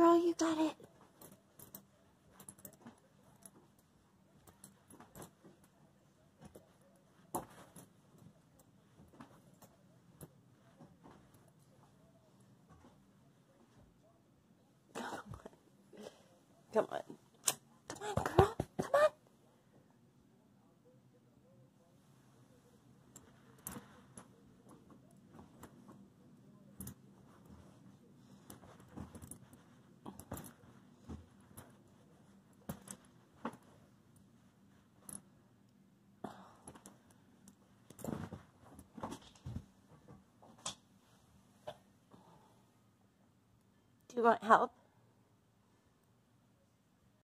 girl, you got it. Come on. You want help?